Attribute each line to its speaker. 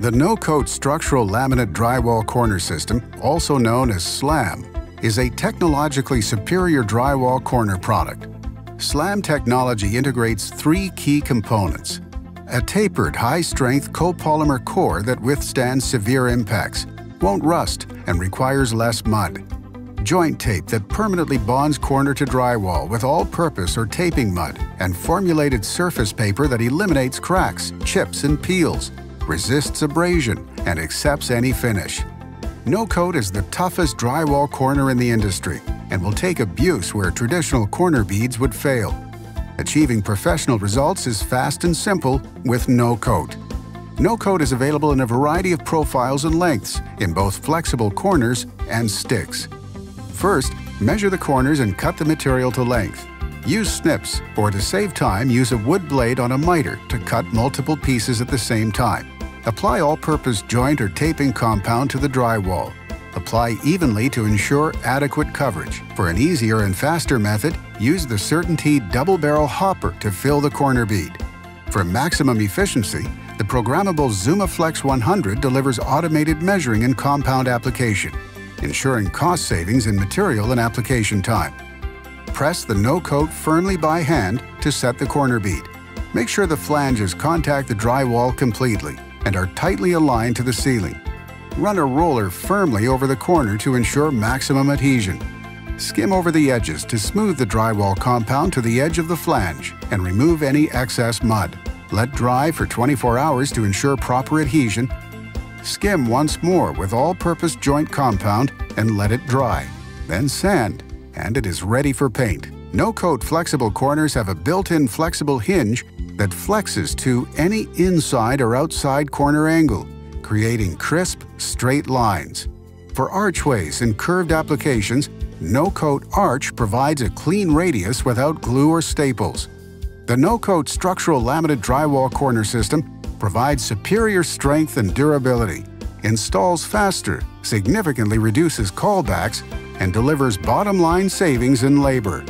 Speaker 1: The no-coat structural laminate drywall corner system, also known as SLAM, is a technologically superior drywall corner product. SLAM technology integrates three key components. A tapered high-strength copolymer core that withstands severe impacts, won't rust, and requires less mud. Joint tape that permanently bonds corner to drywall with all-purpose or taping mud, and formulated surface paper that eliminates cracks, chips, and peels, resists abrasion, and accepts any finish. No Coat is the toughest drywall corner in the industry and will take abuse where traditional corner beads would fail. Achieving professional results is fast and simple with No Coat. No Coat is available in a variety of profiles and lengths in both flexible corners and sticks. First, measure the corners and cut the material to length. Use snips, or to save time, use a wood blade on a miter to cut multiple pieces at the same time. Apply all-purpose joint or taping compound to the drywall. Apply evenly to ensure adequate coverage. For an easier and faster method, use the CertainTeed double barrel hopper to fill the corner bead. For maximum efficiency, the programmable ZumaFlex 100 delivers automated measuring and compound application, ensuring cost savings in material and application time. Press the no-coat firmly by hand to set the corner bead. Make sure the flanges contact the drywall completely and are tightly aligned to the ceiling. Run a roller firmly over the corner to ensure maximum adhesion. Skim over the edges to smooth the drywall compound to the edge of the flange and remove any excess mud. Let dry for 24 hours to ensure proper adhesion. Skim once more with all-purpose joint compound and let it dry. Then sand, and it is ready for paint. No-coat flexible corners have a built-in flexible hinge that flexes to any inside or outside corner angle, creating crisp, straight lines. For archways and curved applications, No-Coat Arch provides a clean radius without glue or staples. The No-Coat structural laminate drywall corner system provides superior strength and durability, installs faster, significantly reduces callbacks, and delivers bottom-line savings in labor.